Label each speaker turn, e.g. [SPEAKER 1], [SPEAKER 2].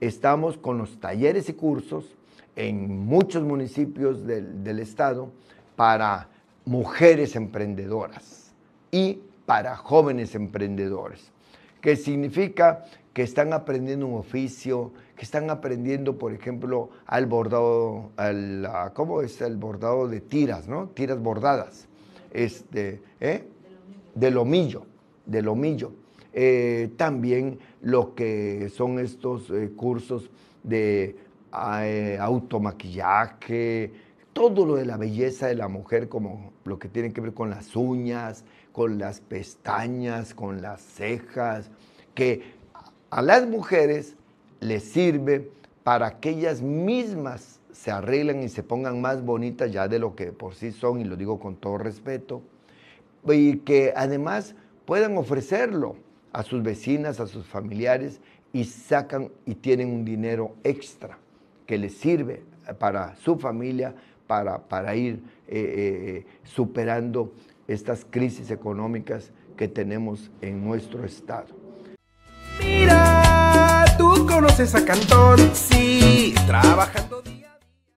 [SPEAKER 1] estamos con los talleres y cursos en muchos municipios del, del estado para mujeres emprendedoras y para jóvenes emprendedores, que significa que están aprendiendo un oficio, que están aprendiendo, por ejemplo, al bordado, al, ¿cómo es el bordado de tiras, no? Tiras bordadas, este, ¿eh? Del omillo, del omillo. Eh, también lo que son estos eh, cursos de eh, automaquillaje, todo lo de la belleza de la mujer, como lo que tiene que ver con las uñas, con las pestañas, con las cejas, que a las mujeres les sirve para que ellas mismas se arreglen y se pongan más bonitas ya de lo que por sí son, y lo digo con todo respeto, y que además puedan ofrecerlo a sus vecinas, a sus familiares, y sacan y tienen un dinero extra que les sirve para su familia, para, para ir eh, eh, superando estas crisis económicas que tenemos en nuestro estado.
[SPEAKER 2] Mira, tú conoces a Cantón.